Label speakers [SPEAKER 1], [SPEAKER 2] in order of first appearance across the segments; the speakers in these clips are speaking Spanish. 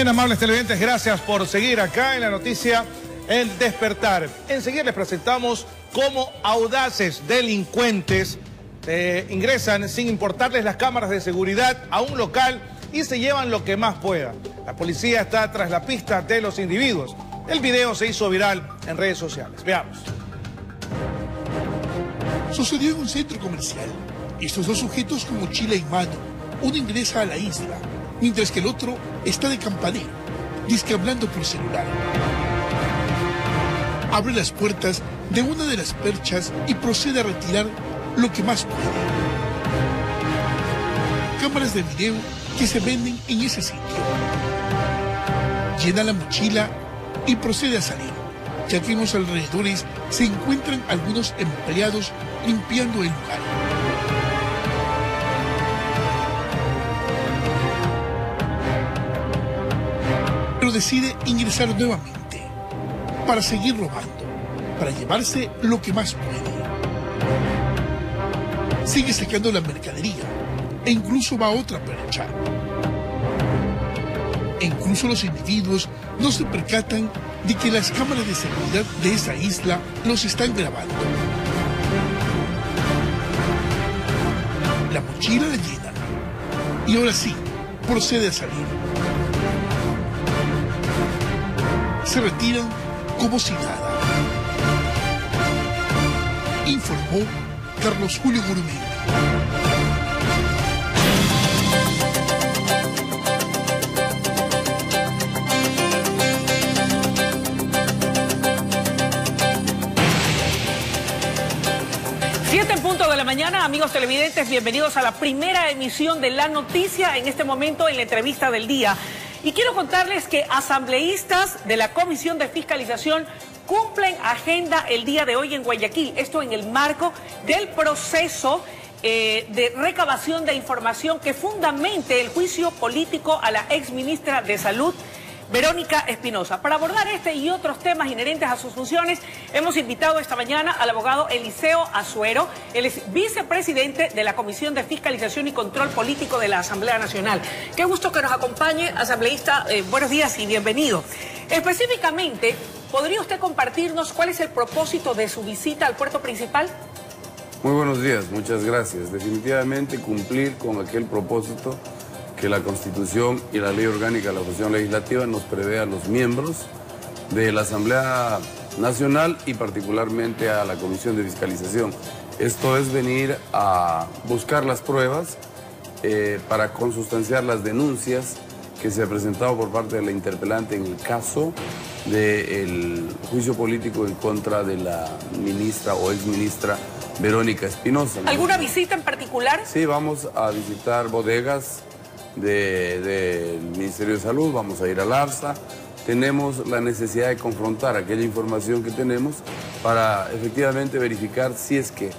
[SPEAKER 1] Bien, amables televidentes, gracias por seguir acá en la noticia El Despertar. Enseguida les presentamos cómo audaces delincuentes eh, ingresan sin importarles las cámaras de seguridad a un local y se llevan lo que más pueda. La policía está tras la pista de los individuos. El video se hizo viral en redes sociales. Veamos.
[SPEAKER 2] Sucedió en un centro comercial. Estos dos sujetos con mochila en mano. Uno ingresa a la isla, mientras que el otro está de campanero, disque hablando por celular. Abre las puertas de una de las perchas y procede a retirar lo que más puede. Cámaras de video que se venden en ese sitio. Llena la mochila y procede a salir, ya que en los alrededores se encuentran algunos empleados limpiando el lugar. Decide ingresar nuevamente para seguir robando, para llevarse lo que más puede. Sigue sacando la mercadería e incluso va a otra percha. E incluso los individuos no se percatan de que las cámaras de seguridad de esa isla los están grabando. La mochila la llenan y ahora sí, procede a salir. Se retiran como si nada. Informó Carlos Julio
[SPEAKER 3] punto de la mañana, amigos televidentes, bienvenidos a la primera emisión de La Noticia, en este momento en la entrevista del día. Y quiero contarles que asambleístas de la Comisión de Fiscalización cumplen agenda el día de hoy en Guayaquil, esto en el marco del proceso eh, de recabación de información que fundamente el juicio político a la ex ministra de Salud, Verónica Espinosa. Para abordar este y otros temas inherentes a sus funciones, hemos invitado esta mañana al abogado Eliseo Azuero, es vicepresidente de la Comisión de Fiscalización y Control Político de la Asamblea Nacional. Qué gusto que nos acompañe, asambleísta. Eh, buenos días y bienvenido. Específicamente, ¿podría usted compartirnos cuál es el propósito de su visita al puerto principal?
[SPEAKER 4] Muy buenos días, muchas gracias. Definitivamente cumplir con aquel propósito que la Constitución y la Ley Orgánica de la Función Legislativa nos prevé a los miembros de la Asamblea Nacional y particularmente a la Comisión de Fiscalización. Esto es venir a buscar las pruebas eh, para consustanciar las denuncias que se ha presentado por parte de la interpelante en el caso del juicio político en contra de la ministra o exministra Verónica Espinosa.
[SPEAKER 3] ¿Alguna visita en particular?
[SPEAKER 4] Sí, vamos a visitar bodegas del Ministerio de Salud, vamos a ir al ARSA. Tenemos la necesidad de confrontar aquella información que tenemos para efectivamente verificar si es que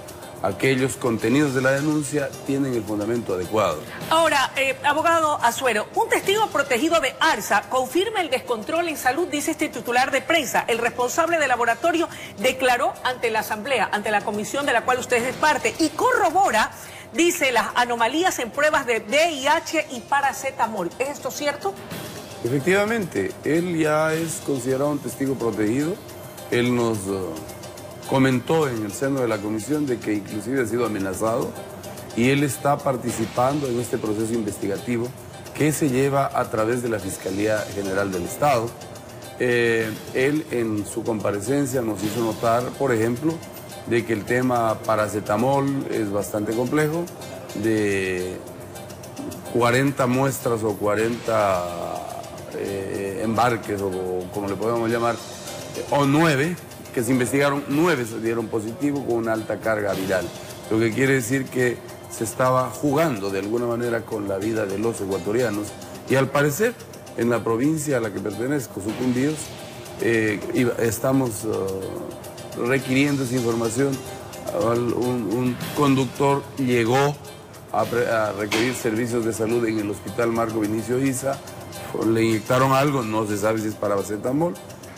[SPEAKER 4] aquellos contenidos de la denuncia tienen el fundamento adecuado.
[SPEAKER 3] Ahora, eh, abogado Azuero, un testigo protegido de ARSA confirma el descontrol en salud, dice este titular de prensa. El responsable del laboratorio declaró ante la Asamblea, ante la comisión de la cual usted es parte, y corrobora, dice, las anomalías en pruebas de VIH y paracetamol. ¿Es esto cierto?
[SPEAKER 4] Efectivamente, él ya es considerado un testigo protegido. Él nos... uh, comentó en el seno de la comisión de que inclusive ha sido amenazado y él está participando en este proceso investigativo que se lleva a través de la Fiscalía General del Estado. Eh, él en su comparecencia nos hizo notar, por ejemplo, de que el tema paracetamol es bastante complejo, de 40 muestras o 40 eh, embarques o como le podemos llamar, eh, o 9 que se investigaron, nueve se dieron positivo con una alta carga viral. Lo que quiere decir que se estaba jugando de alguna manera con la vida de los ecuatorianos y al parecer en la provincia a la que pertenezco, Sucumbíos, eh, estamos uh, requiriendo esa información. Un, conductor llegó a requerir servicios de salud en el Hospital Marco Vinicio Isa, le inyectaron algo, no se sabe si es paracetamol,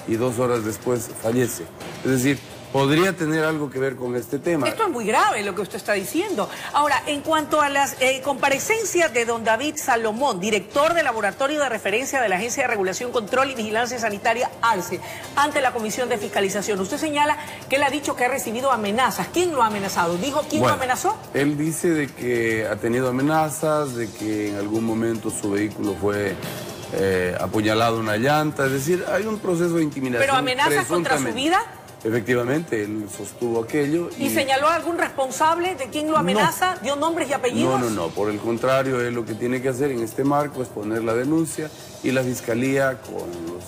[SPEAKER 4] y dos horas después fallece. Es decir, podría tener algo que ver con este tema.
[SPEAKER 3] Esto es muy grave lo que usted está diciendo. Ahora, en cuanto a las eh, comparecencias de don David Salomón, director del Laboratorio de Referencia de la Agencia de Regulación, Control y Vigilancia Sanitaria, ARCE, ante la Comisión de Fiscalización, usted señala que él ha dicho que ha recibido amenazas. ¿Quién lo ha amenazado? ¿Dijo quién lo amenazó?
[SPEAKER 4] Él dice de que ha tenido amenazas, de que en algún momento su vehículo fue eh, apuñalado una llanta, es decir, hay un proceso de intimidación.
[SPEAKER 3] ¿Pero amenazas contra su vida?
[SPEAKER 4] Efectivamente, él sostuvo aquello.
[SPEAKER 3] ¿Y, señaló a algún responsable de quién lo amenaza? ¿Dio nombres y apellidos?
[SPEAKER 4] No, no, no. Por el contrario, él lo que tiene que hacer en este marco es poner la denuncia y la fiscalía con los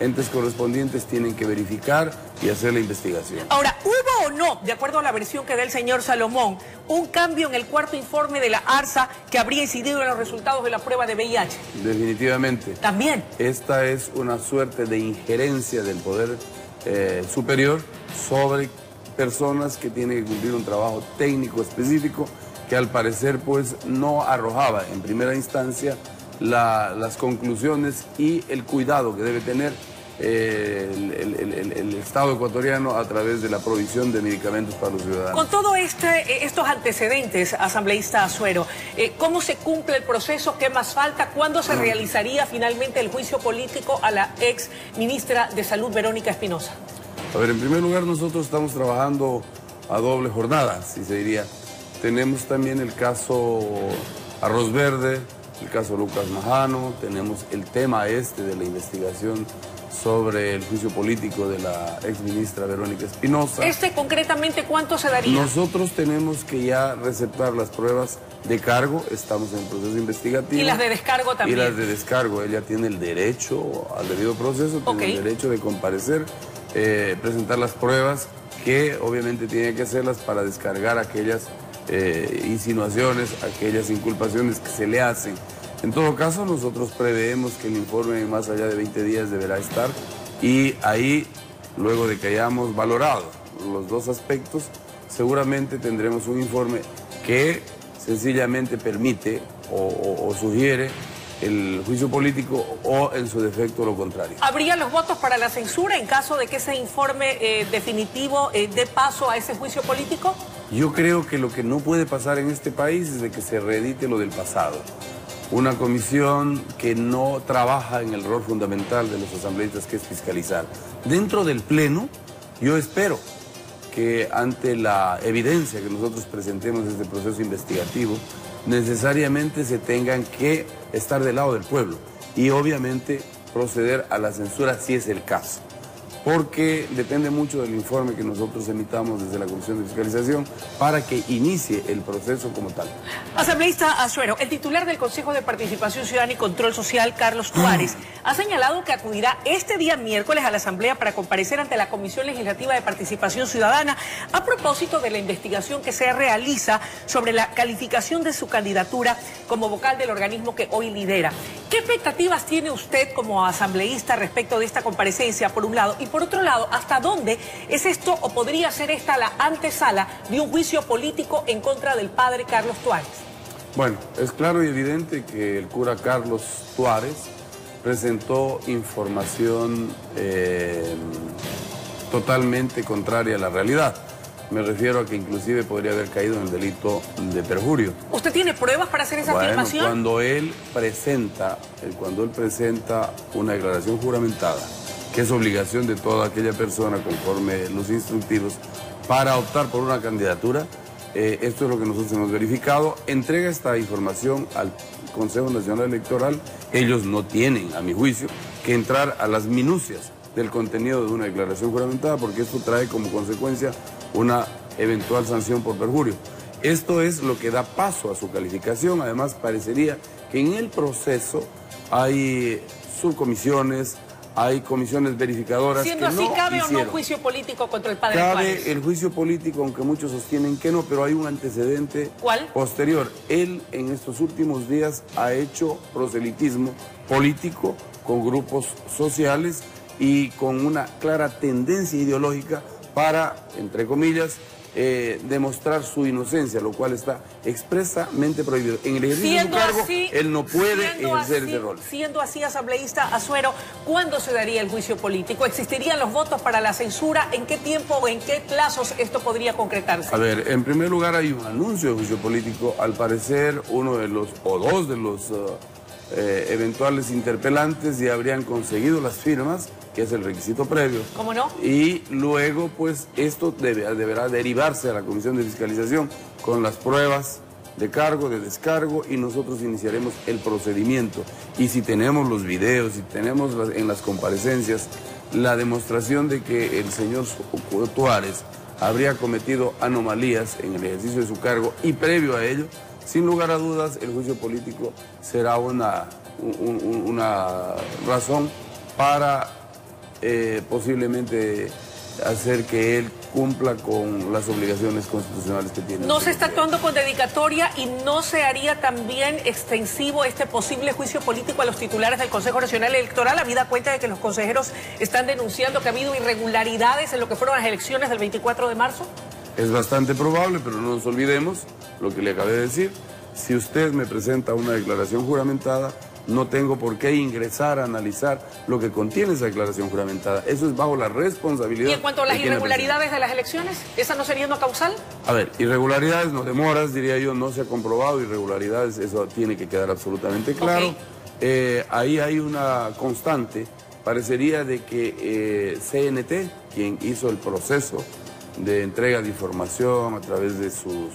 [SPEAKER 4] entes correspondientes tienen que verificar y hacer la investigación.
[SPEAKER 3] Ahora, ¿hubo o no, de acuerdo a la versión que da el señor Salomón, un cambio en el cuarto informe de la ARSA que habría incidido en los resultados de la prueba de VIH?
[SPEAKER 4] Definitivamente.
[SPEAKER 3] También.
[SPEAKER 4] Esta es una suerte de injerencia del poder eh, superior sobre personas que tienen que cumplir un trabajo técnico específico que al parecer pues no arrojaba en primera instancia las conclusiones y el cuidado que debe tener eh, el, Estado ecuatoriano a través de la provisión de medicamentos para los ciudadanos.
[SPEAKER 3] Con todo este, eh, estos antecedentes, asambleísta Azuero, ¿cómo se cumple el proceso? ¿Qué más falta? ¿Cuándo se mm. realizaría finalmente el juicio político a la ex ministra de Salud, Verónica Espinosa?
[SPEAKER 4] A ver, en primer lugar, nosotros estamos trabajando a doble jornada, si se diría. Tenemos también el caso Arroz Verde, el caso Lucas Majano, tenemos el tema este de la investigación sobre el juicio político de la ex ministra Verónica Espinosa.
[SPEAKER 3] ¿Este concretamente cuánto se daría?
[SPEAKER 4] Nosotros tenemos que ya receptar las pruebas de cargo, estamos en proceso investigativo.
[SPEAKER 3] ¿Y las de descargo también?
[SPEAKER 4] Y las de descargo, ella tiene el derecho al debido proceso, tiene el derecho de comparecer, eh, presentar las pruebas que obviamente tiene que hacerlas para descargar aquellas eh, insinuaciones, aquellas inculpaciones que se le hacen. En todo caso, nosotros preveemos que el informe más allá de 20 días deberá estar y ahí, luego de que hayamos valorado los dos aspectos, seguramente tendremos un informe que sencillamente permite o, sugiere el juicio político o en su defecto lo contrario.
[SPEAKER 3] ¿Habría los votos para la censura en caso de que ese informe eh, definitivo eh, dé paso a ese juicio político?
[SPEAKER 4] Yo creo que lo que no puede pasar en este país es de que se reedite lo del pasado una comisión que no trabaja en el rol fundamental de los asambleístas, que es fiscalizar. Dentro del Pleno, yo espero que ante la evidencia que nosotros presentemos de este proceso investigativo, necesariamente se tengan que estar del lado del pueblo y obviamente proceder a la censura si es el caso porque depende mucho del informe que nosotros emitamos desde la Comisión de Fiscalización para que inicie el proceso como tal.
[SPEAKER 3] Asambleísta Azuero, el titular del Consejo de Participación Ciudadana y Control Social, Carlos Tuárez, ha señalado que acudirá este día miércoles a la Asamblea para comparecer ante la Comisión Legislativa de Participación Ciudadana a propósito de la investigación que se realiza sobre la calificación de su candidatura como vocal del organismo que hoy lidera. ¿Qué expectativas tiene usted como asambleísta respecto de esta comparecencia, por un lado? Y por otro lado, ¿hasta dónde es esto o podría ser esta la antesala de un juicio político en contra del padre Carlos Tuárez?
[SPEAKER 4] Bueno, es claro y evidente que el cura Carlos Tuárez presentó información eh, totalmente contraria a la realidad. Me refiero a que inclusive podría haber caído en el delito de perjurio.
[SPEAKER 3] ¿Usted tiene pruebas para hacer esa
[SPEAKER 4] bueno,
[SPEAKER 3] afirmación?
[SPEAKER 4] Cuando él presenta, cuando él presenta una declaración juramentada que es obligación de toda aquella persona conforme los instructivos para optar por una candidatura. Eh, esto es lo que nosotros hemos verificado. Entrega esta información al Consejo Nacional Electoral. Ellos no tienen, a mi juicio, que entrar a las minucias del contenido de una declaración juramentada porque esto trae como consecuencia una eventual sanción por perjurio. Esto es lo que da paso a su calificación. Además, parecería que en el proceso hay subcomisiones, hay comisiones verificadoras
[SPEAKER 3] Siendo así, ¿cabe o no juicio político contra el padre
[SPEAKER 4] Cabe el juicio político, aunque muchos sostienen que no, pero hay un antecedente posterior. Él en estos últimos días ha hecho proselitismo político con grupos sociales y con una clara tendencia ideológica para, entre comillas, eh, demostrar su inocencia, lo cual está expresamente prohibido. En el ejercicio de su cargo, él no puede ejercer ese rol.
[SPEAKER 3] Siendo así, asambleísta Azuero, ¿cuándo se daría el juicio político? ¿Existirían los votos para la censura? ¿En qué tiempo o en qué plazos esto podría concretarse?
[SPEAKER 4] A ver, en primer lugar hay un anuncio de juicio político. Al parecer, uno de los, o dos de los... Uh, eh, eventuales interpelantes ya habrían conseguido las firmas, que es el requisito previo.
[SPEAKER 3] ¿Cómo no?
[SPEAKER 4] Y luego, pues, esto deberá derivarse a la Comisión de Fiscalización con las pruebas de cargo, de descargo, y nosotros iniciaremos el procedimiento. Y si tenemos los videos, si tenemos en las comparecencias la demostración de que el señor Tuárez habría cometido anomalías en el ejercicio de su cargo y previo a ello, sin lugar a dudas, el juicio político será una, una razón para eh, posiblemente hacer que él cumpla con las obligaciones constitucionales que tiene.
[SPEAKER 3] No se está actuando con dedicatoria y no se haría también extensivo este posible juicio político a los titulares del Consejo Nacional Electoral, habida cuenta de que los consejeros están denunciando que ha habido irregularidades en lo que fueron las elecciones del 24 de marzo.
[SPEAKER 4] Es bastante probable, pero no nos olvidemos lo que le acabé de decir. Si usted me presenta una declaración juramentada, no tengo por qué ingresar a analizar lo que contiene esa declaración juramentada. Eso es bajo la responsabilidad.
[SPEAKER 3] ¿Y en cuanto a las irregularidades de las elecciones? ¿Esa no sería una causal?
[SPEAKER 4] A ver, irregularidades, no demoras, diría yo, no se ha comprobado irregularidades, eso tiene que quedar absolutamente claro. Eh, ahí hay una constante, parecería de que eh, CNT, quien hizo el proceso de entrega de información a través de su,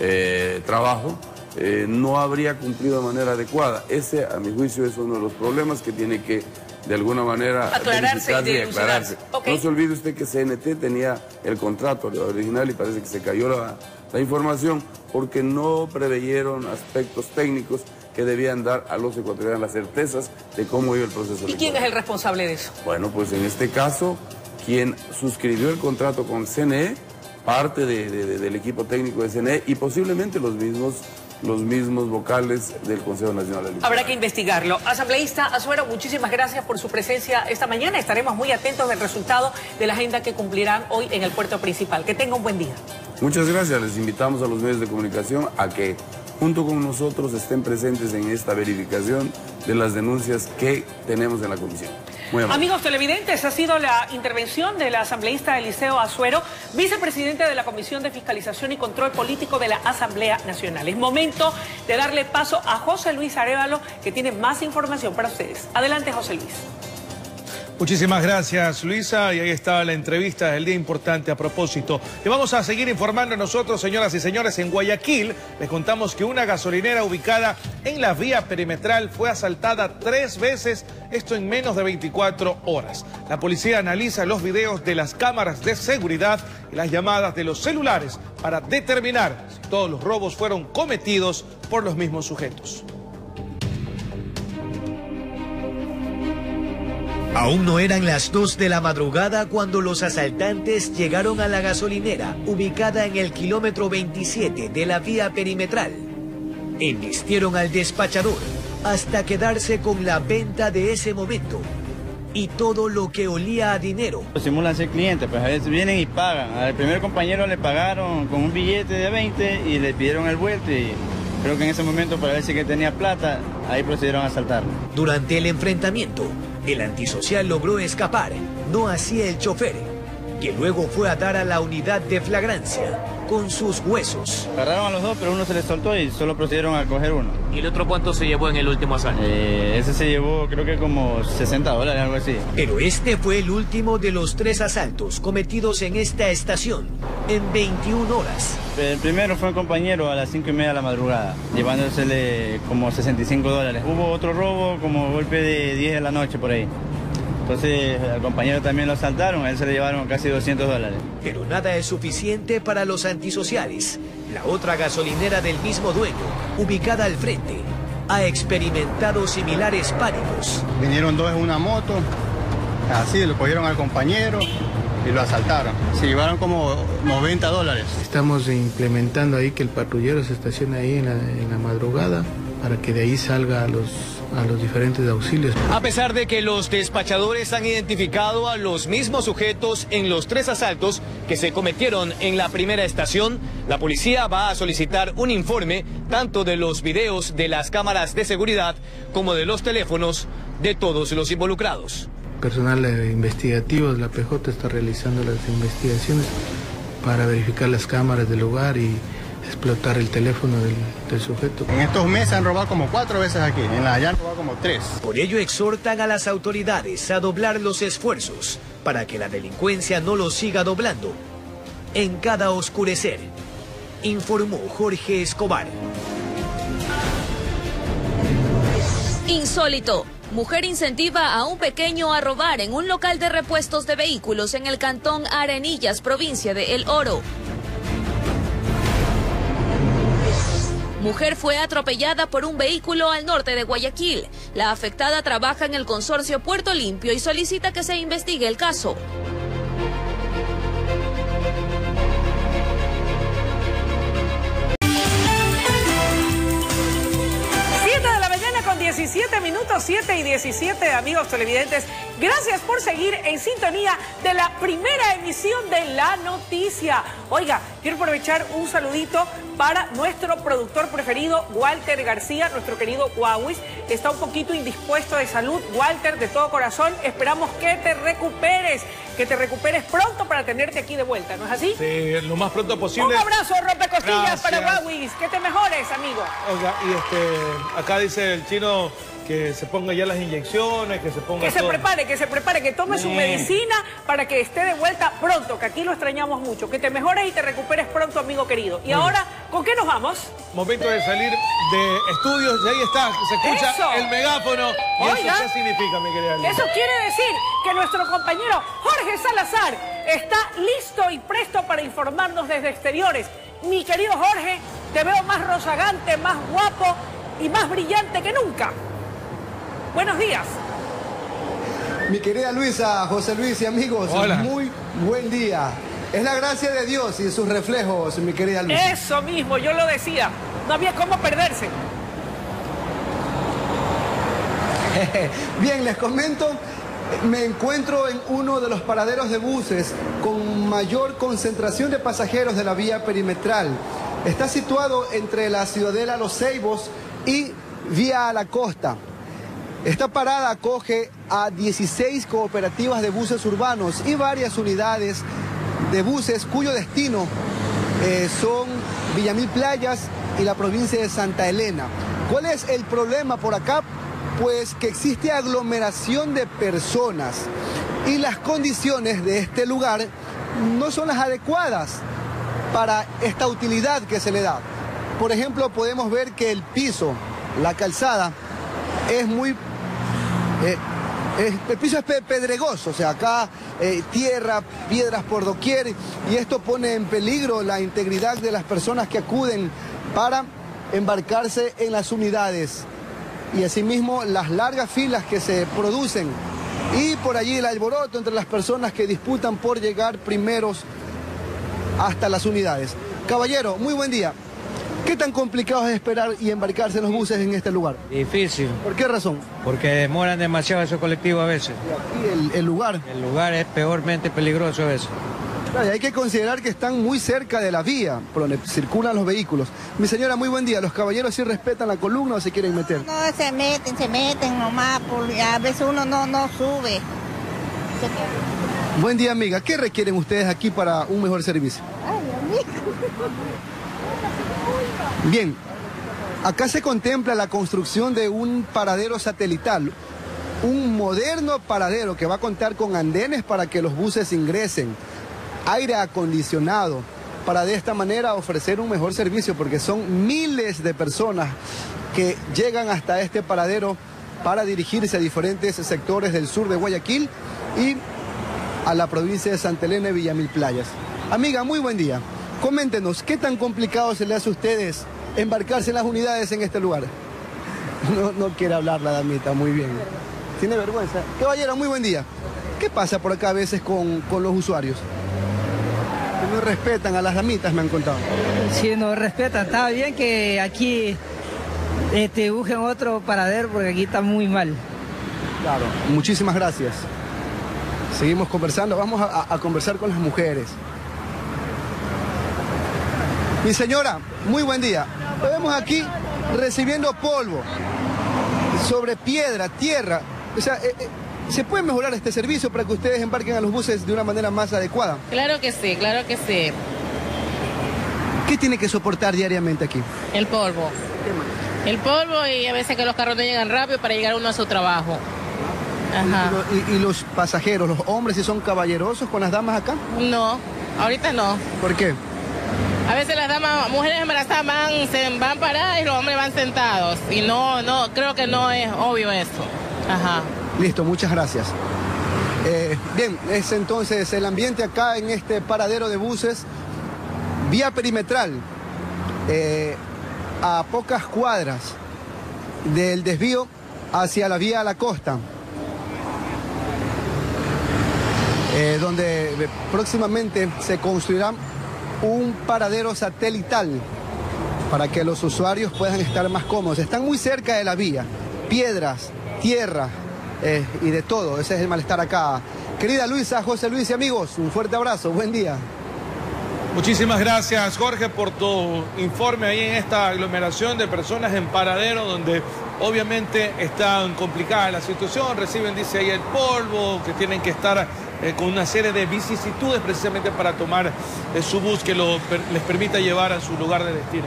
[SPEAKER 4] eh, trabajo, eh, no habría cumplido de manera adecuada. Ese, a mi juicio, es uno de los problemas que tiene que, de alguna manera,
[SPEAKER 3] aclararse y,
[SPEAKER 4] aclararse. No se olvide usted que CNT tenía el contrato original y parece que se cayó la, la información porque no preveyeron aspectos técnicos que debían dar a los ecuatorianos las certezas de cómo iba el proceso.
[SPEAKER 3] ¿Y quién es el responsable de eso?
[SPEAKER 4] Bueno, pues en este caso quien suscribió el contrato con CNE, parte del equipo técnico de CNE y posiblemente los mismos los mismos vocales del Consejo Nacional Electoral.
[SPEAKER 3] Habrá que investigarlo. Asambleísta Azuero, muchísimas gracias por su presencia esta mañana. Estaremos muy atentos del resultado de la agenda que cumplirán hoy en el puerto principal. Que tenga un buen día.
[SPEAKER 4] Muchas gracias. Les invitamos a los medios de comunicación a que junto con nosotros estén presentes en esta verificación de las denuncias que tenemos en la comisión.
[SPEAKER 3] Amigos televidentes, ha sido la intervención del asambleísta Eliseo Azuero, vicepresidente de la Comisión de Fiscalización y Control Político de la Asamblea Nacional. Es momento de darle paso a José Luis Arevalo, que tiene más información para ustedes. Adelante, José Luis.
[SPEAKER 1] Muchísimas gracias, Luisa. Y ahí estaba la entrevista del día importante a propósito. Y vamos a seguir informando nosotros, señoras y señores, en Guayaquil. Les contamos que una gasolinera ubicada en la vía perimetral fue asaltada tres veces, esto en menos de 24 horas. La policía analiza los videos de las cámaras de seguridad y las llamadas de los celulares para determinar si todos los robos fueron cometidos por los mismos sujetos.
[SPEAKER 5] Aún no eran las 2 de la madrugada cuando los asaltantes llegaron a la gasolinera ubicada en el kilómetro 27 de la vía perimetral. Embistieron al despachador hasta quedarse con la venta de ese momento y todo lo que olía a dinero.
[SPEAKER 6] Simulan ser clientes, pues a veces vienen y pagan. Al primer compañero le pagaron con un billete de 20 y le pidieron el vuelto y creo que en ese momento para ver si que tenía plata, ahí procedieron a asaltarlo.
[SPEAKER 5] Durante el enfrentamiento, el antisocial logró escapar, no así el chofer, que luego fue a dar a la unidad de flagrancia con sus huesos.
[SPEAKER 6] Agarraron a los dos, pero uno se les soltó y solo procedieron a coger uno.
[SPEAKER 7] ¿Y el otro cuánto se llevó en el último asalto?
[SPEAKER 6] Eh, ese se llevó creo que como 60 dólares, algo así.
[SPEAKER 5] Pero este fue el último de los tres asaltos cometidos en esta estación en 21 horas.
[SPEAKER 6] El primero fue un compañero a las 5 y media de la madrugada, llevándosele como 65 dólares. Hubo otro robo como golpe de 10 de la noche por ahí. Entonces al compañero también lo asaltaron, a él se le llevaron casi 200 dólares.
[SPEAKER 5] Pero nada es suficiente para los antisociales. La otra gasolinera del mismo dueño, ubicada al frente, ha experimentado similares pánicos.
[SPEAKER 8] Vinieron dos en una moto, así, lo cogieron al compañero y lo asaltaron. Se llevaron como 90 dólares.
[SPEAKER 9] Estamos implementando ahí que el patrullero se estacione ahí en la, en la madrugada para que de ahí salga a los a los diferentes auxilios.
[SPEAKER 10] A pesar de que los despachadores han identificado a los mismos sujetos en los tres asaltos que se cometieron en la primera estación, la policía va a solicitar un informe tanto de los videos de las cámaras de seguridad como de los teléfonos de todos los involucrados.
[SPEAKER 9] Personal eh, investigativo de la PJ está realizando las investigaciones para verificar las cámaras del lugar y explotar el teléfono del, del, sujeto.
[SPEAKER 8] En estos meses han robado como cuatro veces aquí, en la allá han robado como tres.
[SPEAKER 5] Por ello exhortan a las autoridades a doblar los esfuerzos para que la delincuencia no los siga doblando. En cada oscurecer, informó Jorge Escobar.
[SPEAKER 11] Insólito. Mujer incentiva a un pequeño a robar en un local de repuestos de vehículos en el cantón Arenillas, provincia de El Oro. Mujer fue atropellada por un vehículo al norte de Guayaquil. La afectada trabaja en el consorcio Puerto Limpio y solicita que se investigue el caso.
[SPEAKER 3] 17 minutos, 7 y 17 amigos televidentes. Gracias por seguir en sintonía de la primera emisión de La Noticia. Oiga, quiero aprovechar un saludito para nuestro productor preferido, Walter García, nuestro querido Huawis. Está un poquito indispuesto de salud. Walter, de todo corazón, esperamos que te recuperes, que te recuperes pronto para tenerte aquí de vuelta, ¿no es así?
[SPEAKER 1] Sí, lo más pronto posible.
[SPEAKER 3] Un abrazo, rompecostillas para Huawis. Que te mejores, amigo.
[SPEAKER 1] Oiga, y este, acá dice el chino que se ponga ya las inyecciones, que se ponga
[SPEAKER 3] Que se prepare, que se prepare, que tome su medicina para que esté de vuelta pronto, que aquí lo extrañamos mucho. Que te mejores y te recuperes pronto, amigo querido. Y ahora, ¿con qué nos vamos?
[SPEAKER 1] Momento de salir de estudios y ahí está, se escucha el megáfono. ¿Y eso qué significa, mi querida
[SPEAKER 3] Eso quiere decir que nuestro compañero Jorge Salazar está listo y presto para informarnos desde exteriores. Mi querido Jorge, te veo más rozagante, más guapo y más brillante que nunca. Buenos días.
[SPEAKER 12] Mi querida Luisa, José Luis y amigos, muy buen día. Es la gracia de Dios y sus reflejos, mi querida Luisa.
[SPEAKER 3] Eso mismo, yo lo decía. No había cómo perderse.
[SPEAKER 12] Bien, les comento, me encuentro en uno de los paraderos de buses con mayor concentración de pasajeros de la vía perimetral. Está situado entre la Ciudadela Los Ceibos y Vía a la Costa. Esta parada acoge a 16 cooperativas de buses urbanos y varias unidades de buses cuyo destino eh, son Villamil Playas y la provincia de Santa Elena. ¿Cuál es el problema por acá? Pues que existe aglomeración de personas y las condiciones de este lugar no son las adecuadas para esta utilidad que se le da. Por ejemplo, podemos ver que el piso, la calzada, es muy eh, el piso es pedregoso, o sea, acá eh, tierra, piedras por doquier, y esto pone en peligro la integridad de las personas que acuden para embarcarse en las unidades. Y asimismo las largas filas que se producen y por allí el alboroto entre las personas que disputan por llegar primeros hasta las unidades. Caballero, muy buen día. ¿Qué tan complicado es esperar y embarcarse en los buses en este lugar?
[SPEAKER 13] Difícil.
[SPEAKER 12] ¿Por qué razón?
[SPEAKER 13] Porque demoran demasiado esos colectivos a veces.
[SPEAKER 12] ¿Y el, el lugar?
[SPEAKER 13] El lugar es peormente peligroso a veces.
[SPEAKER 12] hay que considerar que están muy cerca de la vía por donde circulan los vehículos. Mi señora, muy buen día. ¿Los caballeros sí respetan la columna o se quieren meter?
[SPEAKER 14] No, se meten, se meten nomás. a veces uno no, no sube.
[SPEAKER 12] Buen día, amiga. ¿Qué requieren ustedes aquí para un mejor servicio?
[SPEAKER 14] Ay, amigo.
[SPEAKER 12] Bien, acá se contempla la construcción de un paradero satelital, un moderno paradero que va a contar con andenes para que los buses ingresen, aire acondicionado, para de esta manera ofrecer un mejor servicio, porque son miles de personas que llegan hasta este paradero para dirigirse a diferentes sectores del sur de Guayaquil y a la provincia de Santa Elena y Villamil Playas. Amiga, muy buen día. Coméntenos, ¿qué tan complicado se le hace a ustedes embarcarse en las unidades en este lugar? No, no quiere hablar la damita, muy bien. Tiene vergüenza. Caballero, muy buen día. ¿Qué pasa por acá a veces con, los usuarios? Que no respetan a las damitas, me han contado.
[SPEAKER 15] Sí, no respetan. Está bien que aquí Este, busquen otro paradero porque aquí está muy mal.
[SPEAKER 12] Claro, muchísimas gracias. Seguimos conversando, vamos a, a conversar con las mujeres. Mi señora, muy buen día. Vemos aquí recibiendo polvo sobre piedra, tierra. O sea, eh, eh, ¿se puede mejorar este servicio para que ustedes embarquen a los buses de una manera más adecuada?
[SPEAKER 16] Claro que sí, claro que sí.
[SPEAKER 12] ¿Qué tiene que soportar diariamente aquí?
[SPEAKER 16] El polvo. El polvo y a veces que los carros no llegan rápido para llegar uno a su trabajo. Ajá.
[SPEAKER 12] Y, y- y los pasajeros, los hombres, si son caballerosos con las damas acá?
[SPEAKER 16] No, ahorita no.
[SPEAKER 12] ¿Por qué?
[SPEAKER 16] A veces las damas, mujeres embarazadas van, se van paradas y los hombres van sentados. Y no, no, creo que no es obvio eso. Ajá.
[SPEAKER 12] Listo, muchas gracias. Eh, bien, es entonces el ambiente acá en este paradero de buses, vía perimetral, eh, a pocas cuadras del desvío hacia la vía a la costa, eh, donde próximamente se construirá un paradero satelital para que los usuarios puedan estar más cómodos. Están muy cerca de la vía, piedras, tierra eh, y de todo. Ese es el malestar acá. Querida Luisa, José Luis y amigos, un fuerte abrazo, buen día.
[SPEAKER 1] Muchísimas gracias, Jorge, por tu informe ahí en esta aglomeración de personas en paradero, donde obviamente está complicada la situación. Reciben, dice ahí, el polvo, que tienen que estar eh, con una serie de vicisitudes precisamente para tomar eh, su bus que lo per- les permita llevar a su lugar de destino.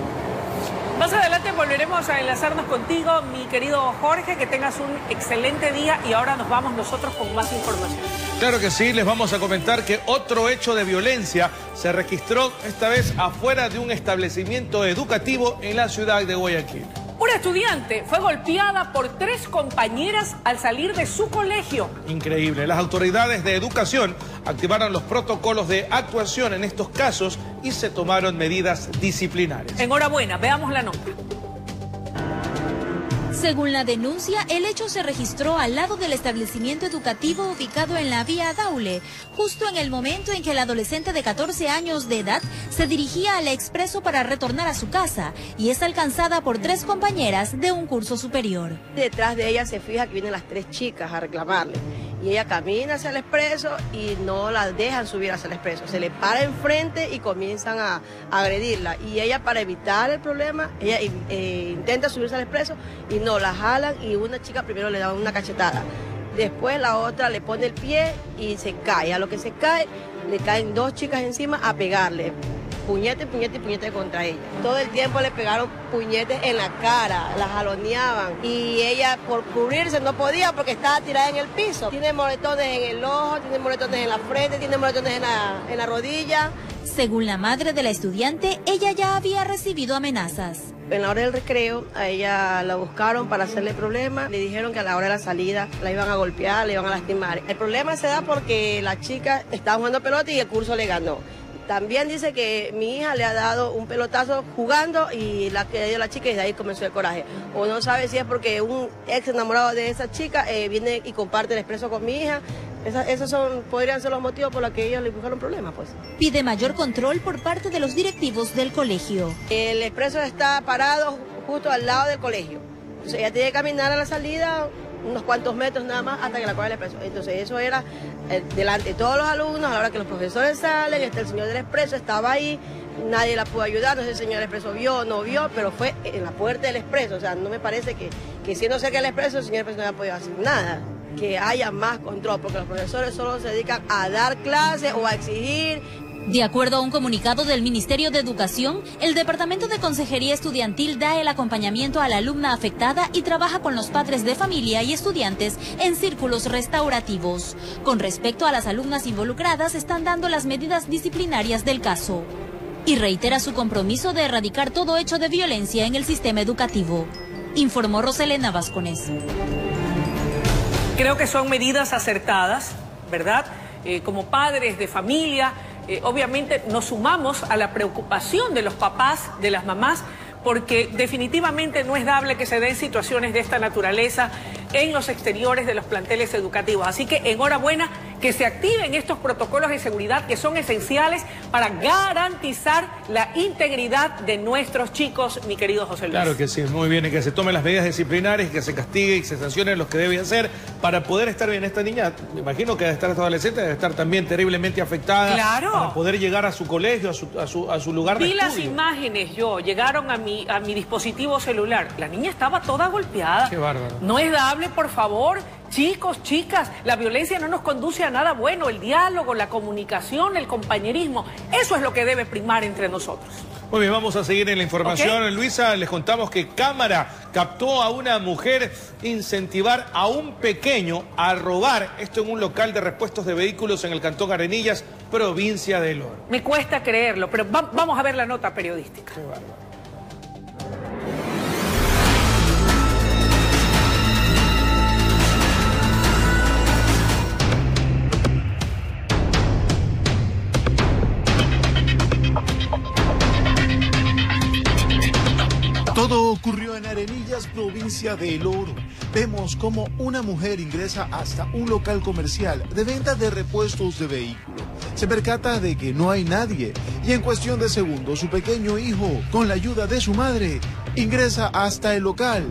[SPEAKER 3] Más adelante volveremos a enlazarnos contigo, mi querido Jorge, que tengas un excelente día y ahora nos vamos nosotros con más información.
[SPEAKER 1] Claro que sí, les vamos a comentar que otro hecho de violencia se registró esta vez afuera de un establecimiento educativo en la ciudad de Guayaquil.
[SPEAKER 3] Una estudiante fue golpeada por tres compañeras al salir de su colegio.
[SPEAKER 1] Increíble. Las autoridades de educación activaron los protocolos de actuación en estos casos y se tomaron medidas disciplinarias.
[SPEAKER 3] Enhorabuena, veamos la nota.
[SPEAKER 17] Según la denuncia, el hecho se registró al lado del establecimiento educativo ubicado en la vía Daule, justo en el momento en que la adolescente de 14 años de edad se dirigía al expreso para retornar a su casa y es alcanzada por tres compañeras de un curso superior.
[SPEAKER 18] Detrás de ella se fija que vienen las tres chicas a reclamarle. Y ella camina hacia el expreso y no la dejan subir hacia el expreso. Se le para enfrente y comienzan a, a agredirla. Y ella, para evitar el problema, ella eh, intenta subirse al expreso y no, la jalan y una chica primero le da una cachetada. Después la otra le pone el pie y se cae. A lo que se cae, le caen dos chicas encima a pegarle. Puñete, puñete y puñete contra ella. Todo el tiempo le pegaron puñetes en la cara, la jaloneaban. Y ella por cubrirse no podía porque estaba tirada en el piso. Tiene moretones en el ojo, tiene moretones en la frente, tiene moretones en la, en la rodilla.
[SPEAKER 17] Según la madre de la estudiante, ella ya había recibido amenazas.
[SPEAKER 18] En la hora del recreo, a ella la buscaron para hacerle problemas. Le dijeron que a la hora de la salida la iban a golpear, le iban a lastimar. El problema se da porque la chica estaba jugando pelota y el curso le ganó. También dice que mi hija le ha dado un pelotazo jugando y la que dio la chica y de ahí comenzó el coraje. O no sabe si es porque un ex enamorado de esa chica eh, viene y comparte el expreso con mi hija. Esa- esos son, podrían ser los motivos por los que ellos le buscaron problemas, pues.
[SPEAKER 17] Pide mayor control por parte de los directivos del colegio.
[SPEAKER 18] El expreso está parado justo al lado del colegio. Entonces ella tiene que caminar a la salida unos cuantos metros nada más hasta que la coja el expreso. Entonces eso era eh, delante de todos los alumnos, a la hora que los profesores salen, este, el señor del expreso estaba ahí, nadie la pudo ayudar, no sé si el señor del expreso vio o no vio, pero fue en la puerta del expreso. O sea, no me parece que, que siendo cerca del expreso, el señor del expreso no haya podido hacer nada. Que haya más control, porque los profesores solo se dedican a dar clases o a exigir
[SPEAKER 17] De acuerdo a un comunicado del Ministerio de Educación, el Departamento de Consejería Estudiantil da el acompañamiento a la alumna afectada y trabaja con los padres de familia y estudiantes en círculos restaurativos. Con respecto a las alumnas involucradas, están dando las medidas disciplinarias del caso. Y reitera su compromiso de erradicar todo hecho de violencia en el sistema educativo. Informó Roselena Vascones.
[SPEAKER 3] Creo que son medidas acertadas, ¿verdad? Eh, como padres de familia, eh, obviamente nos sumamos a la preocupación de los papás, de las mamás, porque definitivamente no es dable que se den situaciones de esta naturaleza en los exteriores de los planteles educativos. Así que enhorabuena que se activen estos protocolos de seguridad que son esenciales para garantizar la integridad de nuestros chicos, mi querido José Luis.
[SPEAKER 1] Claro que sí, muy bien, y que se tomen las medidas disciplinarias, que se castigue y se sancione los que debe hacer para poder estar bien. Esta niña, me imagino que debe estar esta adolescente, debe estar también terriblemente afectada
[SPEAKER 3] Claro.
[SPEAKER 1] para poder llegar a su colegio, a su, a su, a su lugar de
[SPEAKER 3] Vi las
[SPEAKER 1] estudio.
[SPEAKER 3] imágenes yo, llegaron a mi, a mi dispositivo celular. La niña estaba toda golpeada.
[SPEAKER 1] Qué bárbaro.
[SPEAKER 3] No es dable, por favor. Chicos, chicas, la violencia no nos conduce a nada bueno. El diálogo, la comunicación, el compañerismo, eso es lo que debe primar entre nosotros.
[SPEAKER 1] Muy bien, vamos a seguir en la información. Luisa, les contamos que cámara captó a una mujer incentivar a un pequeño a robar, esto en un local de repuestos de vehículos en el Cantón Arenillas, provincia de Loro.
[SPEAKER 3] Me cuesta creerlo, pero va- vamos a ver la nota periodística.
[SPEAKER 19] Ocurrió en Arenillas, provincia de El Oro. Vemos cómo una mujer ingresa hasta un local comercial de venta de repuestos de vehículo. Se percata de que no hay nadie y en cuestión de segundos su pequeño hijo, con la ayuda de su madre, ingresa hasta el local.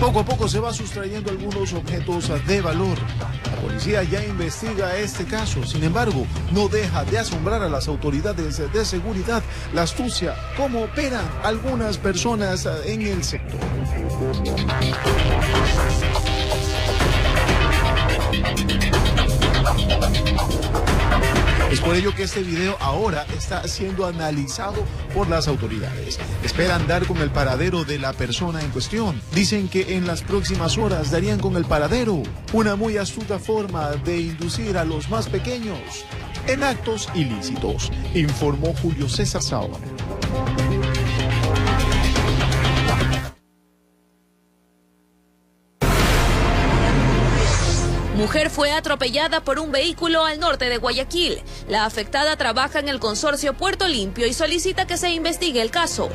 [SPEAKER 19] Poco a poco se va sustrayendo algunos objetos de valor. La policía ya investiga este caso, sin embargo, no deja de asombrar a las autoridades de seguridad la astucia, cómo operan algunas personas en el sector. Es por ello que este video ahora está siendo analizado por las autoridades. Esperan dar con el paradero de la persona en cuestión. Dicen que en las próximas horas darían con el paradero. Una muy astuta forma de inducir a los más pequeños en actos ilícitos, informó Julio César Saúl.
[SPEAKER 11] Mujer fue atropellada por un vehículo al norte de Guayaquil. La afectada trabaja en el consorcio Puerto Limpio y solicita que se investigue el caso.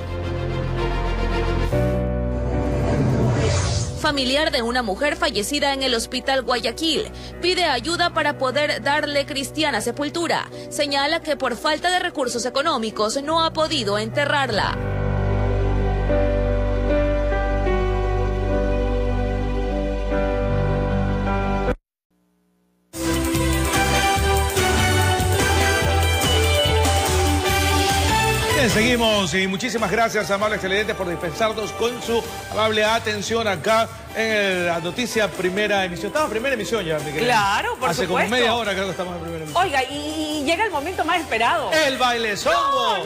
[SPEAKER 11] Familiar de una mujer fallecida en el hospital Guayaquil pide ayuda para poder darle cristiana sepultura. Señala que por falta de recursos económicos no ha podido enterrarla.
[SPEAKER 1] Bien, seguimos y muchísimas gracias, amables televidentes, por dispensarnos con su amable atención acá en la noticia primera emisión. Estamos en primera emisión ya, mi querida.
[SPEAKER 3] Claro, por
[SPEAKER 1] Hace
[SPEAKER 3] supuesto.
[SPEAKER 1] como media hora creo que estamos en primera emisión.
[SPEAKER 3] Oiga, y, y llega el momento más esperado.
[SPEAKER 1] El baile
[SPEAKER 3] No, no, el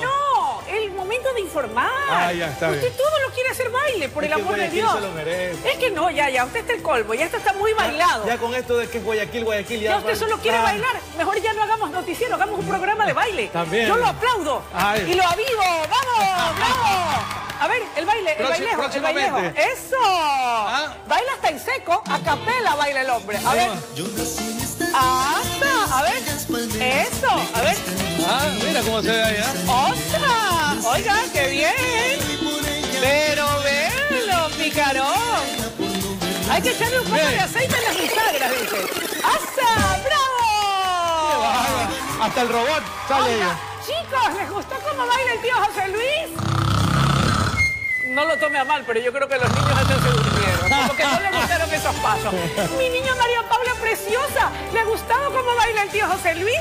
[SPEAKER 1] Ah, ya, está
[SPEAKER 3] Usted
[SPEAKER 1] bien.
[SPEAKER 3] todo lo quiere hacer baile, por
[SPEAKER 1] Es
[SPEAKER 3] el amor de Dios.
[SPEAKER 1] se lo merece.
[SPEAKER 3] Es que no, ya, ya, usted está el colmo, ya esto está muy bailado.
[SPEAKER 1] Ya con esto de que es Guayaquil, Guayaquil, ya.
[SPEAKER 3] Ya usted solo quiere
[SPEAKER 1] Ah,
[SPEAKER 3] bailar. Mejor ya no hagamos noticiero, hagamos un programa de baile.
[SPEAKER 1] También.
[SPEAKER 3] Yo lo aplaudo.
[SPEAKER 1] Ay.
[SPEAKER 3] Y lo avivo. ¡Vamos! ¡Vamos! A ver, el baile, el
[SPEAKER 1] Próxim-
[SPEAKER 3] bailejo, el bailejo. ¡Eso! Baila hasta en seco, a capela baila el hombre. A ver. ¡Hasta! A ver. Eso, a ver.
[SPEAKER 1] Ah, mira cómo se ve ahí, ¿ah?
[SPEAKER 3] ¡Ostras! Oiga, qué bien. Pero velo, picarón. Hay que echarle un poco de aceite en las bisagras, dice. ¡Hasta! ¡Bravo!
[SPEAKER 1] Hasta el robot sale
[SPEAKER 3] Oiga, chicos, ¿les gustó cómo baila el tío José Luis? No lo tome a mal, pero yo creo que los niños hasta se durmieron. Como que no le gustaron esos pasos. Mi niño María Paula preciosa. ¿Le ha gustado cómo baila el tío José Luis?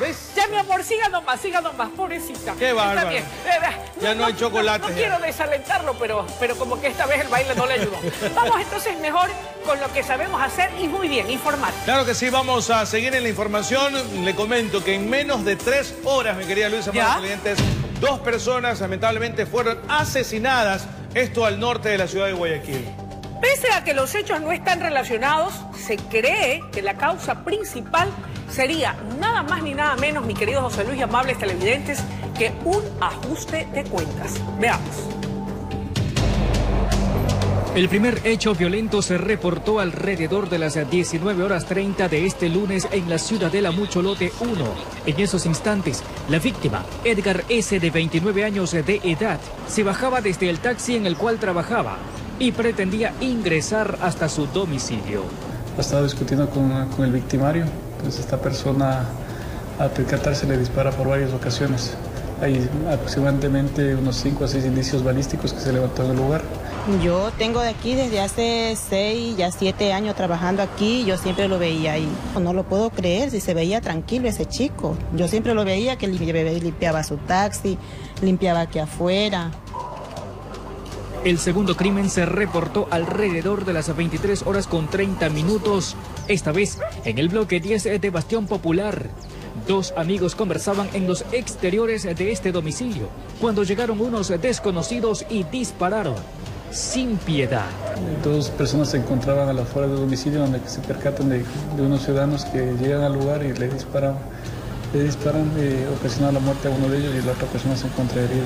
[SPEAKER 1] ¿Ves?
[SPEAKER 3] Ya, mi amor, siga nomás, siga nomás, pobrecita.
[SPEAKER 1] Qué
[SPEAKER 3] Está
[SPEAKER 1] bárbaro.
[SPEAKER 3] bien. Eh,
[SPEAKER 1] Ya no hay chocolate,
[SPEAKER 3] No, quiero desalentarlo, pero, pero como que esta vez el baile no le ayudó. Vamos entonces mejor con lo que sabemos hacer y muy bien, informar.
[SPEAKER 1] Claro que sí, vamos a seguir en la información. Le comento que en menos de tres horas, mi querida Luisa,
[SPEAKER 3] ¿Ya?
[SPEAKER 1] amables televidentes, dos personas lamentablemente fueron asesinadas, esto al norte de la ciudad de Guayaquil.
[SPEAKER 3] Pese a que los hechos no están relacionados, se cree que la causa principal sería nada más ni nada menos, mi querido José Luis y amables televidentes, que un ajuste de cuentas. Veamos.
[SPEAKER 20] El primer hecho violento se reportó alrededor de las 19 horas 30 de este lunes en la Ciudadela Mucholote 1. En esos instantes, la víctima, Edgar S. de 29 años de edad, se bajaba desde el taxi en el cual trabajaba. y pretendía ingresar hasta su domicilio.
[SPEAKER 21] Ha estado discutiendo con, el victimario, entonces esta persona a percatarse le dispara por varias ocasiones. Hay aproximadamente unos 5 a 6 indicios balísticos que se levantó en el lugar.
[SPEAKER 22] Yo tengo de aquí desde hace 6, ya 7 años trabajando aquí, yo siempre lo veía ahí. No lo puedo creer si se veía tranquilo ese chico. Yo siempre lo veía que limpiaba su taxi, limpiaba aquí afuera.
[SPEAKER 20] El segundo crimen se reportó alrededor de las 23 horas con 30 minutos, esta vez en el bloque 10 de Bastión Popular. Dos amigos conversaban en los exteriores de este domicilio cuando llegaron unos desconocidos y dispararon sin piedad.
[SPEAKER 21] Dos personas se encontraban a la afuera del domicilio donde se percatan de, unos ciudadanos que llegan al lugar y le disparan, le disparan eh, ocasionando la muerte a uno de ellos y la otra persona se encuentra herida.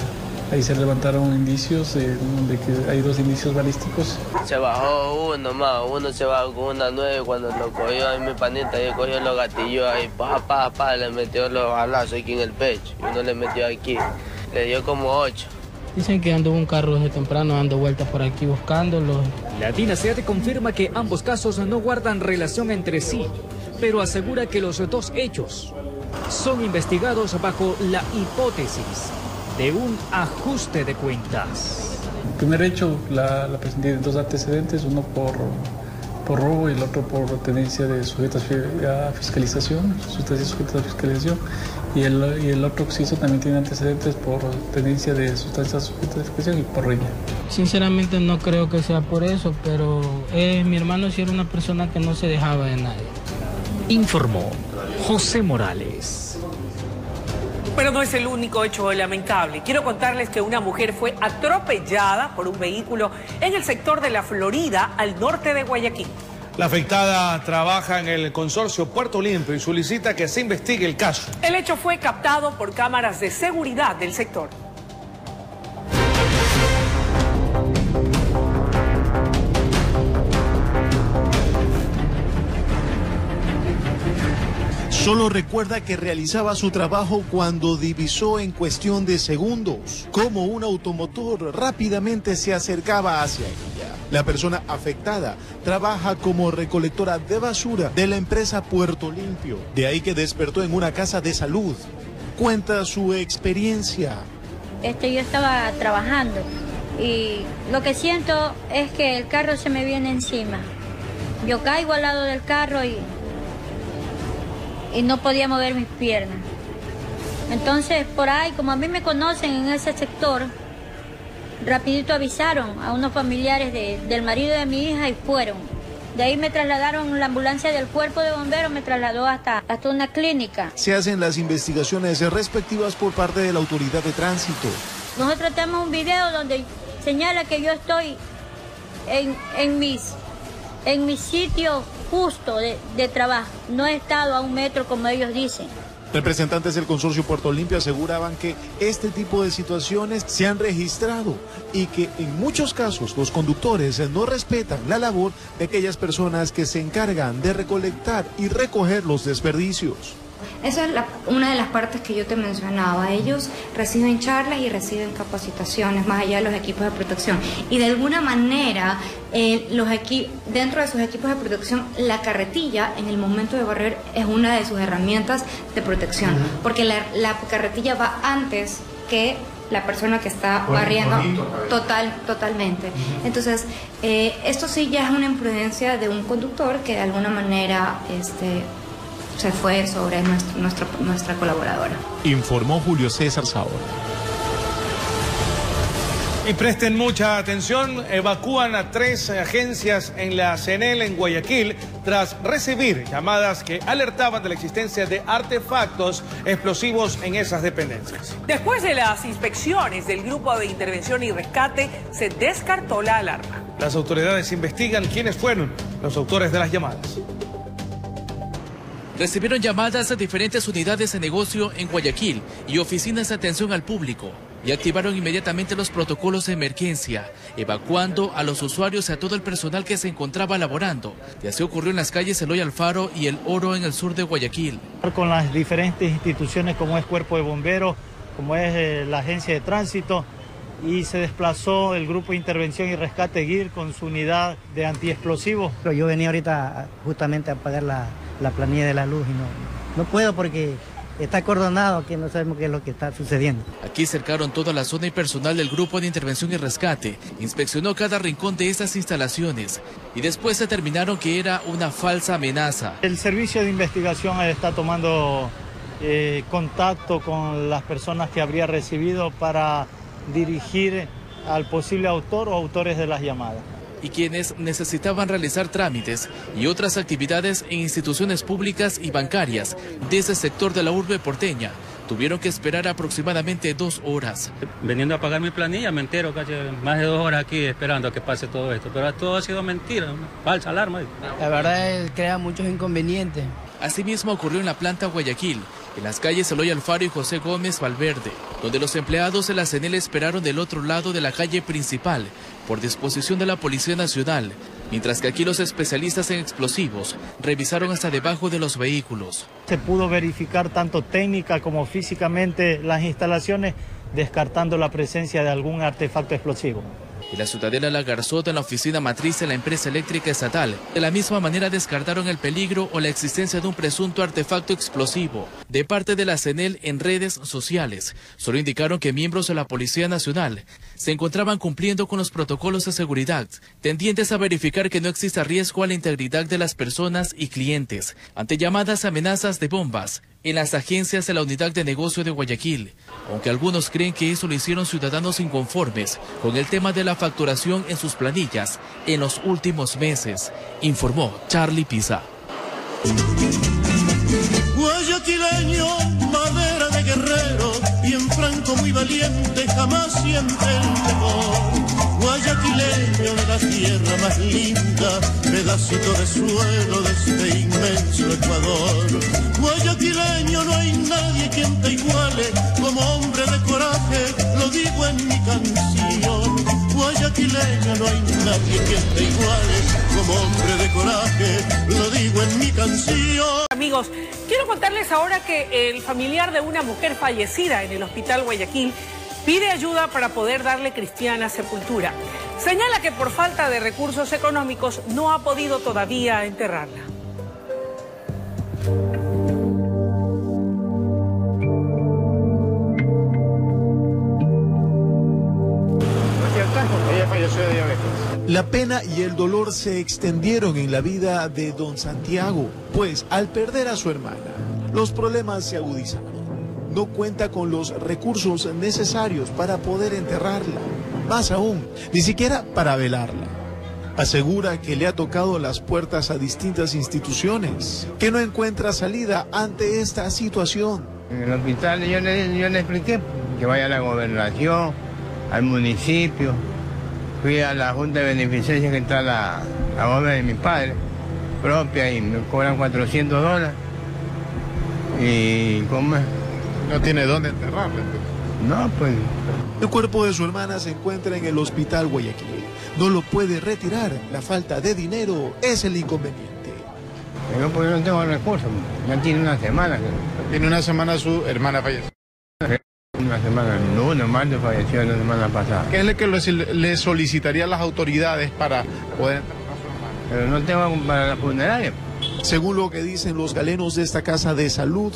[SPEAKER 21] Ahí se levantaron indicios eh, de que hay dos indicios balísticos.
[SPEAKER 23] Se bajó uno más, uno se bajó con una nueve cuando lo cogió ahí mi panita, y cogió los gatillos ahí, pa, pa, pa, le metió los balazos aquí en el pecho y uno le metió aquí, le dio como ocho.
[SPEAKER 15] Dicen que anduvo un carro desde temprano dando vueltas por aquí buscándolo.
[SPEAKER 20] La DINASEAT confirma que ambos casos no guardan relación entre sí, pero asegura que los dos hechos son investigados bajo la hipótesis de un ajuste de cuentas.
[SPEAKER 21] El primer hecho, la, la presenté dos antecedentes, uno por, por robo y el otro por tenencia de sujetas a fiscalización, sustancias sujetas a fiscalización. Y el, y el otro occiso también tiene antecedentes por tenencia de sustancias sujetas a fiscalización y por riña.
[SPEAKER 15] Sinceramente no creo que sea por eso, pero eh, mi hermano sí era una persona que no se dejaba de nadie.
[SPEAKER 20] Informó José Morales.
[SPEAKER 3] Pero no es el único hecho lamentable. Quiero contarles que una mujer fue atropellada por un vehículo en el sector de la Florida, al norte de Guayaquil.
[SPEAKER 1] La afectada trabaja en el consorcio Puerto Limpio y solicita que se investigue el caso.
[SPEAKER 3] El hecho fue captado por cámaras de seguridad del sector.
[SPEAKER 19] Solo recuerda que realizaba su trabajo cuando divisó en cuestión de segundos cómo un automotor rápidamente se acercaba hacia ella. La persona afectada trabaja como recolectora de basura de la empresa Puerto Limpio. De ahí que despertó en una casa de salud. Cuenta su experiencia.
[SPEAKER 24] Este, yo estaba trabajando y lo que siento es que el carro se me viene encima. Yo caigo al lado del carro y y no podía mover mis piernas. Entonces, por ahí, como a mí me conocen en ese sector, rapidito avisaron a unos familiares de, del marido de mi hija y fueron. De ahí me trasladaron la ambulancia del cuerpo de bomberos, me trasladó hasta, hasta una clínica.
[SPEAKER 19] Se hacen las investigaciones respectivas por parte de la autoridad de tránsito.
[SPEAKER 24] Nosotros tenemos un video donde señala que yo estoy en, en mis en mi sitio justo de, trabajo. No he estado a un metro como ellos dicen.
[SPEAKER 19] Representantes del consorcio Puerto Limpio aseguraban que este tipo de situaciones se han registrado y que en muchos casos los conductores no respetan la labor de aquellas personas que se encargan de recolectar y recoger los desperdicios.
[SPEAKER 25] Esa es la, una de las partes que yo te mencionaba. Ellos reciben charlas y reciben capacitaciones más allá de los equipos de protección. Y de alguna manera, eh, los dentro de sus equipos de protección, la carretilla en el momento de barrer es una de sus herramientas de protección. Porque la, la carretilla va antes que la persona que está barriendo total totalmente entonces eh, esto sí ya es una imprudencia de un conductor que de alguna manera este se fue sobre nuestro, nuestro, nuestra colaboradora.
[SPEAKER 19] Informó Julio César Sabor.
[SPEAKER 1] Y presten mucha atención, evacúan a tres agencias en la CENEL en Guayaquil tras recibir llamadas que alertaban de la existencia de artefactos explosivos en esas dependencias.
[SPEAKER 3] Después de las inspecciones del Grupo de Intervención y Rescate, se descartó la alarma.
[SPEAKER 1] Las autoridades investigan quiénes fueron los autores de las llamadas
[SPEAKER 26] recibieron llamadas a diferentes unidades de negocio en Guayaquil y oficinas de atención al público y activaron inmediatamente los protocolos de emergencia, evacuando a los usuarios y a todo el personal que se encontraba laborando. Y así ocurrió en las calles Eloy Alfaro y El Oro en el sur de Guayaquil.
[SPEAKER 27] Con las diferentes instituciones como es Cuerpo de Bomberos, como es eh, la Agencia de Tránsito,
[SPEAKER 28] y se desplazó el grupo de intervención y rescate GIR con su unidad de antiexplosivos.
[SPEAKER 29] Yo venía ahorita justamente a pagar la, la planilla de la luz y no, no puedo porque está acordonado que no sabemos qué es lo que está sucediendo.
[SPEAKER 26] Aquí cercaron toda la zona y personal del Grupo de Intervención y Rescate inspeccionó cada rincón de estas instalaciones y después determinaron que era una falsa amenaza.
[SPEAKER 28] El servicio de investigación está tomando eh, contacto con las personas que habría recibido para dirigir al posible autor o autores de las llamadas
[SPEAKER 26] y quienes necesitaban realizar trámites y otras actividades en instituciones públicas y bancarias de ese sector de la urbe porteña tuvieron que esperar aproximadamente dos horas.
[SPEAKER 30] Veniendo a pagar mi planilla me entero casi más de dos horas aquí esperando a que pase todo esto, pero todo ha sido mentira, falsa alarma.
[SPEAKER 29] La verdad crea muchos inconvenientes.
[SPEAKER 26] Asimismo ocurrió en la planta Guayaquil, en las calles Eloy Alfaro y José Gómez Valverde, donde los empleados de la CENEL esperaron del otro lado de la calle principal por disposición de la Policía Nacional, mientras que aquí los especialistas en explosivos revisaron hasta debajo de los vehículos.
[SPEAKER 28] Se pudo verificar tanto técnica como físicamente las instalaciones, descartando la presencia de algún artefacto explosivo
[SPEAKER 26] y la ciudadela La Garzota en la oficina matriz de la empresa eléctrica estatal. De la misma manera descartaron el peligro o la existencia de un presunto artefacto explosivo de parte de la CENEL en redes sociales. Solo indicaron que miembros de la Policía Nacional se encontraban cumpliendo con los protocolos de seguridad, tendientes a verificar que no exista riesgo a la integridad de las personas y clientes ante llamadas amenazas de bombas en las agencias de la unidad de negocio de Guayaquil, aunque algunos creen que eso lo hicieron ciudadanos inconformes con el tema de la facturación en sus planillas en los últimos meses, informó Charlie Pisa.
[SPEAKER 31] Guayaquileño, guerrero, muy valiente, jamás siente el temor. Guayaquileño de la tierra más linda, pedacito de suelo de este inmenso Ecuador. Guayaquileño no hay nadie quien te iguale, como hombre de coraje, lo digo en mi canción. Guayaquileño no hay nadie quien te iguale, como hombre de coraje, lo digo en mi canción.
[SPEAKER 3] Amigos, quiero contarles ahora que el familiar de una mujer fallecida en el hospital Guayaquil pide ayuda para poder darle cristiana sepultura. Señala que por falta de recursos económicos no ha podido todavía enterrarla.
[SPEAKER 19] La pena y el dolor se extendieron en la vida de don Santiago, pues al perder a su hermana, los problemas se agudizaron. No cuenta con los recursos necesarios para poder enterrarla, más aún, ni siquiera para velarla. Asegura que le ha tocado las puertas a distintas instituciones, que no encuentra salida ante esta situación.
[SPEAKER 32] En el hospital yo le, yo le expliqué que vaya a la gobernación, al municipio, fui a la Junta de Beneficencia que está la, la obra de mi padre, propia, y me cobran 400 dólares. Y ¿cómo es?
[SPEAKER 19] No tiene dónde enterrarla.
[SPEAKER 32] No, pues.
[SPEAKER 19] El cuerpo de su hermana se encuentra en el hospital Guayaquil. No lo puede retirar. La falta de dinero es el inconveniente.
[SPEAKER 32] Yo pues no tengo recursos. Ya tiene una semana.
[SPEAKER 19] Tiene una semana su hermana falleció.
[SPEAKER 32] Una semana, no, una madre falleció la semana pasada.
[SPEAKER 19] ¿Qué es lo que le solicitaría a las autoridades para poder
[SPEAKER 32] Pero no tengo para la funeraria.
[SPEAKER 19] Según lo que dicen los galenos de esta casa de salud,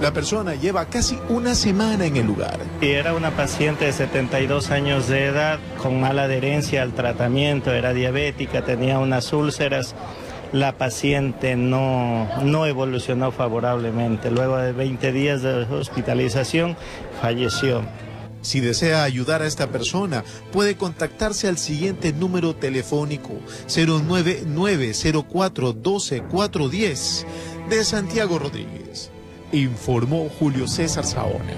[SPEAKER 19] la persona lleva casi una semana en el lugar.
[SPEAKER 28] Y era una paciente de 72 años de edad con mala adherencia al tratamiento, era diabética, tenía unas úlceras. La paciente no, no evolucionó favorablemente. Luego de 20 días de hospitalización, falleció.
[SPEAKER 19] Si desea ayudar a esta persona, puede contactarse al siguiente número telefónico 0990412 de Santiago Rodríguez informó Julio César Saona.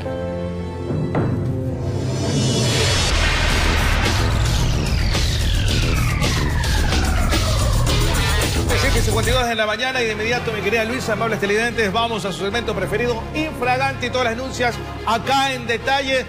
[SPEAKER 1] 52 de la mañana y de inmediato, mi querida Luisa, amables televidentes, vamos a su segmento preferido, Infragante y todas las denuncias acá en detalle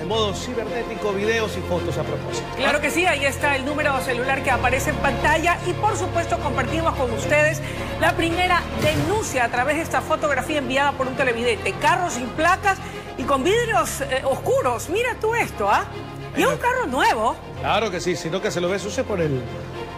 [SPEAKER 1] en modo cibernético, videos y fotos a propósito.
[SPEAKER 3] Claro que sí, ahí está el número celular que aparece en pantalla y por supuesto compartimos con ustedes la primera denuncia a través de esta fotografía enviada por un televidente. Carros sin placas y con vidrios eh, oscuros. Mira tú esto, ¿ah? Y es un carro nuevo.
[SPEAKER 1] Claro que sí, sino que se lo ve sucio por el...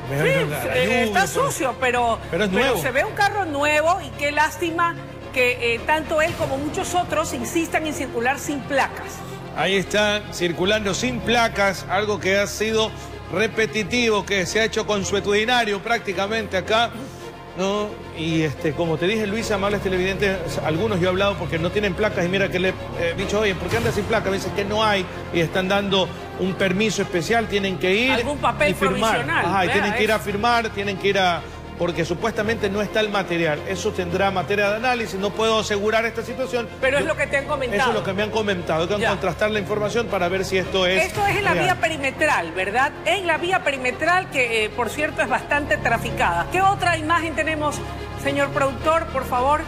[SPEAKER 3] Sí, eh,
[SPEAKER 1] lluvia,
[SPEAKER 3] está sucio, pero,
[SPEAKER 1] Pero es nuevo.
[SPEAKER 3] se ve un carro nuevo y qué lástima que eh, tanto él como muchos otros insistan en circular sin placas.
[SPEAKER 1] Ahí están circulando sin placas, algo que ha sido repetitivo, que se ha hecho consuetudinario prácticamente acá, ¿no? Y este, como te dije, Luis, amables televidentes, algunos yo he hablado porque no tienen placas y mira que le he dicho, oye, ¿por qué andas sin placas? Me dicen que no hay y están dando un permiso especial, tienen que ir
[SPEAKER 3] Algún papel
[SPEAKER 1] y firmar.
[SPEAKER 3] provisional,
[SPEAKER 1] Ajá, y tienen que ir a firmar, tienen que ir a... Porque supuestamente no está el material. Eso tendrá materia de análisis. No puedo asegurar esta situación.
[SPEAKER 3] Pero es lo que te han comentado.
[SPEAKER 1] eso es lo que me han comentado. Que
[SPEAKER 3] Ya.
[SPEAKER 1] contrastar la información para ver si esto es.
[SPEAKER 3] Esto es en la
[SPEAKER 1] real.
[SPEAKER 3] vía perimetral, ¿verdad? En la vía perimetral que, eh, por cierto, es bastante traficada. ¿Qué otra imagen tenemos, señor productor, por favor?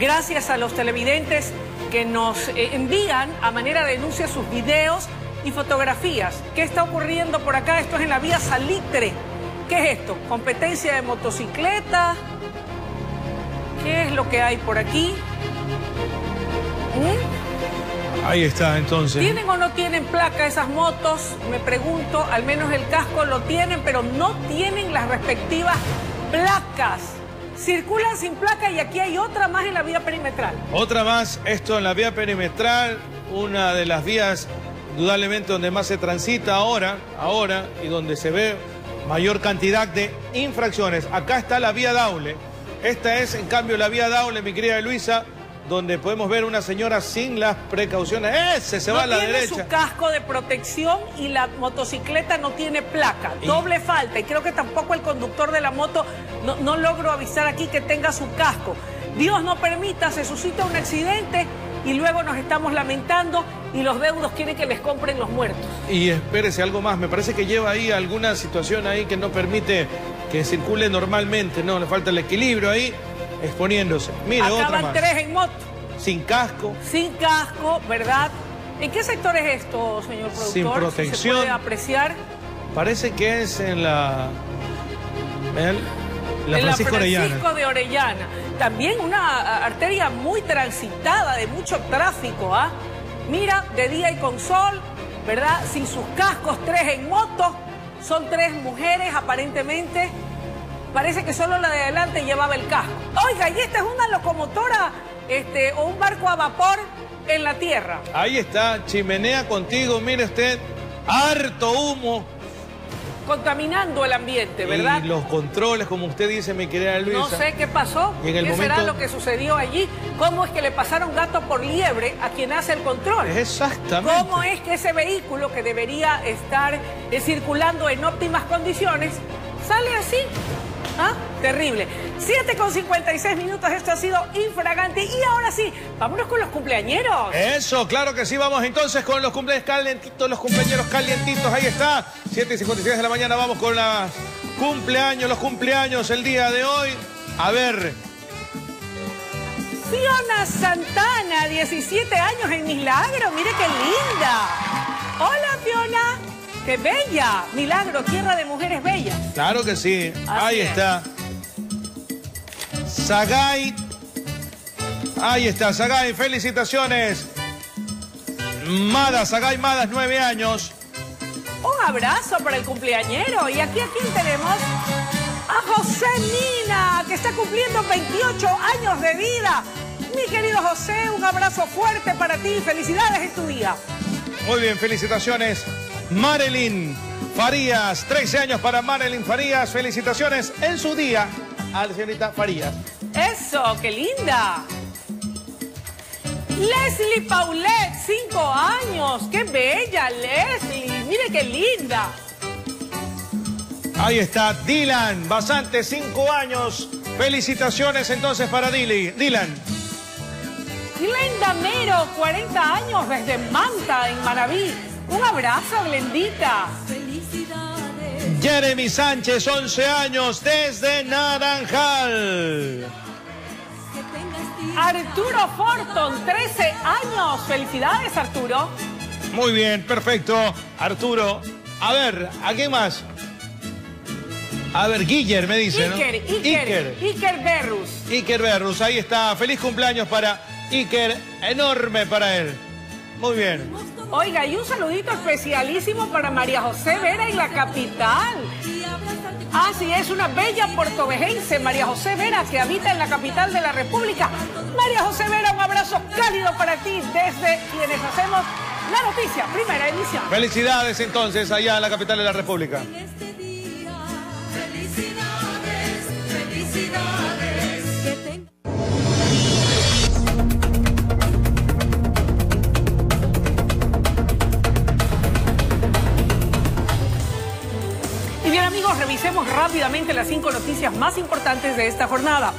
[SPEAKER 3] Gracias a los televidentes que nos eh, envían a manera de denuncia sus videos y fotografías. ¿Qué está ocurriendo por acá? Esto es en la vía Salitre. ¿Qué es esto? ¿Competencia de motocicleta? ¿Qué es lo que hay por aquí? ¿Mm?
[SPEAKER 1] Ahí está, entonces.
[SPEAKER 3] ¿Tienen o no tienen placa esas motos? Me pregunto, al menos el casco lo tienen, pero no tienen las respectivas placas. Circulan sin placa y aquí hay otra más en la vía perimetral.
[SPEAKER 1] Otra más, esto en la vía perimetral, una de las vías indudablemente donde más se transita ahora, ahora, y donde se ve mayor cantidad de infracciones. Acá está la vía Daule. Esta es, en cambio, la vía Daule, mi querida Luisa, donde podemos ver una señora sin las precauciones. ¡Ese se
[SPEAKER 3] no
[SPEAKER 1] va a la
[SPEAKER 3] tiene
[SPEAKER 1] derecha!
[SPEAKER 3] su casco de protección y la motocicleta no tiene placa.
[SPEAKER 1] Y-
[SPEAKER 3] Doble falta. Y creo que tampoco el conductor de la moto, no, no logro avisar aquí que tenga su casco. Dios no permita, se suscita un accidente y luego nos estamos lamentando y los deudos quieren que les compren los muertos.
[SPEAKER 1] Y espérese algo más, me parece que lleva ahí alguna situación ahí que no permite que circule normalmente, no, le falta el equilibrio ahí, exponiéndose. Mire, otra más.
[SPEAKER 3] tres en moto,
[SPEAKER 1] Sin casco,
[SPEAKER 3] sin casco, ¿verdad? ¿En qué sector es esto, señor productor?
[SPEAKER 1] Sin
[SPEAKER 3] Si se
[SPEAKER 1] protección.
[SPEAKER 3] puede apreciar.
[SPEAKER 1] parece que es en la... vean, La
[SPEAKER 3] en
[SPEAKER 1] Francisco
[SPEAKER 3] la
[SPEAKER 1] Orellana.
[SPEAKER 3] Francisco de Orellana. También una arteria muy transitada, de mucho tráfico, ¿ah? Mira, de día y con sol, ¿verdad? Sin sus cascos, tres en moto. Son tres mujeres, aparentemente. Parece que solo la de adelante llevaba el casco. Oiga, y esta es una locomotora este, o un barco a vapor en la tierra.
[SPEAKER 1] Ahí está, chimenea contigo, mire usted, harto humo.
[SPEAKER 3] Contaminando el ambiente, ¿verdad?
[SPEAKER 1] Y los controles, como usted dice, mi querida Luisa.
[SPEAKER 3] No sé qué pasó,
[SPEAKER 1] Y en el
[SPEAKER 3] qué será lo que sucedió allí, cómo es que le pasaron gato por liebre a quien hace el control.
[SPEAKER 1] Exactamente.
[SPEAKER 3] ¿Cómo es que ese vehículo que debería estar eh, circulando en óptimas condiciones sale así? ¿Ah? Terrible. 7 con 56 minutos, esto ha sido infragante. Y ahora sí, vámonos con los cumpleañeros.
[SPEAKER 1] Eso, claro que sí. Vamos entonces con los cumpleaños calientitos, los cumpleaños calientitos. Ahí está. 7 y 56 de la mañana. Vamos con los cumpleaños, los cumpleaños el día de hoy. A ver,
[SPEAKER 3] Fiona Santana, 17 años en Milagro. Mire qué linda. Hola, Fiona. Qué bella. Milagro, tierra de mujeres bellas.
[SPEAKER 1] claro que sí.
[SPEAKER 3] Así
[SPEAKER 1] Ahí
[SPEAKER 3] es.
[SPEAKER 1] está. Sagay. Ahí está, Sagay. Felicitaciones. Madas, Sagay Madas, 9 años.
[SPEAKER 3] Un abrazo para el cumpleañero. ¿Y aquí a quién tenemos? A José Mina, que está cumpliendo 28 años de vida. Mi querido José, un abrazo fuerte para ti. Felicidades en tu día.
[SPEAKER 1] Muy bien, felicitaciones. Marilyn Farías, 13 años para Marilyn Farías. Felicitaciones en su día a la señorita Farías.
[SPEAKER 3] Eso, qué linda. Leslie Paulette, 5 años. Qué bella, Leslie. Mire qué linda.
[SPEAKER 1] Ahí está Dylan Basante, 5 años. Felicitaciones entonces para Dili. Dylan.
[SPEAKER 3] Glenda Mero, 40 años desde Manta, en Manaví. Un abrazo, Glendita.
[SPEAKER 1] Jeremy Sánchez, 11 años desde Naranjal.
[SPEAKER 3] Arturo Forton, 13 años. Felicidades, Arturo.
[SPEAKER 1] Muy bien, perfecto. Arturo. A ver, ¿a quién más? A ver, Guiller me dice, ¿no?
[SPEAKER 3] Iker, Iker, Iker, Berrus.
[SPEAKER 1] Iker Berrus, ahí está. Feliz cumpleaños para Iker, enorme para él. Muy bien.
[SPEAKER 3] Oiga, y un saludito especialísimo para María José Vera en la capital. Así es, una bella puertovejense, María José Vera, que habita en la capital de la República. María José Vera, un abrazo cálido para ti desde quienes hacemos la noticia, primera emisión.
[SPEAKER 1] Felicidades entonces allá en la capital de la República.
[SPEAKER 3] Revisemos rápidamente las cinco noticias más importantes de esta jornada.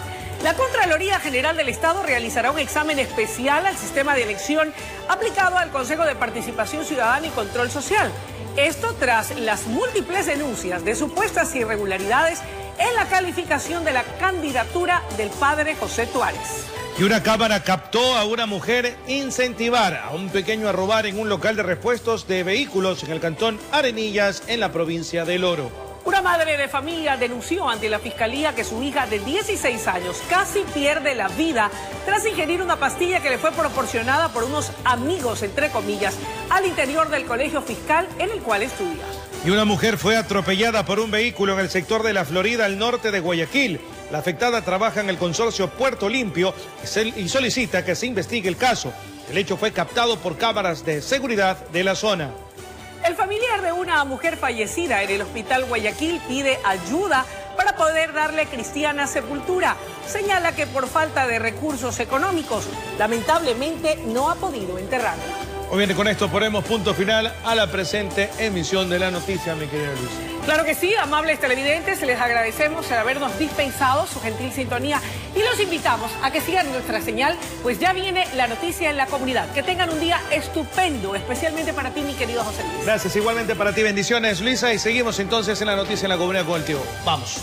[SPEAKER 3] La Contraloría General del Estado realizará un examen especial al sistema de elección aplicado al Consejo de Participación Ciudadana y Control Social. Esto tras las múltiples denuncias de supuestas irregularidades en la calificación de la candidatura del padre José Tuárez.
[SPEAKER 1] Y una cámara captó a una mujer incentivar a un pequeño a robar en un local de repuestos de vehículos en el cantón Arenillas, en la provincia del Oro.
[SPEAKER 3] Una madre de familia denunció ante la fiscalía que su hija de 16 años casi pierde la vida tras ingerir una pastilla que le fue proporcionada por unos amigos, entre comillas, al interior del colegio fiscal en el cual estudia.
[SPEAKER 1] Y una mujer fue atropellada por un vehículo en el sector de la Florida, al norte de Guayaquil. La afectada trabaja en el consorcio Puerto Limpio y solicita que se investigue el caso. El hecho fue captado por cámaras de seguridad de la zona.
[SPEAKER 3] El familiar de una mujer fallecida en el hospital Guayaquil pide ayuda para poder darle cristiana sepultura. Señala que por falta de recursos económicos, lamentablemente no ha podido enterrarla.
[SPEAKER 1] Muy bien, con esto ponemos punto final a la presente emisión de la noticia, mi querida Luis.
[SPEAKER 3] Claro que sí, amables televidentes, les agradecemos el habernos dispensado su gentil sintonía y los invitamos a que sigan nuestra señal, pues ya viene la noticia en la comunidad. Que tengan un día estupendo, especialmente para ti, mi querido José Luis.
[SPEAKER 1] Gracias, igualmente para ti. Bendiciones, Luisa, y seguimos entonces en la noticia en la comunidad con el tío. Vamos.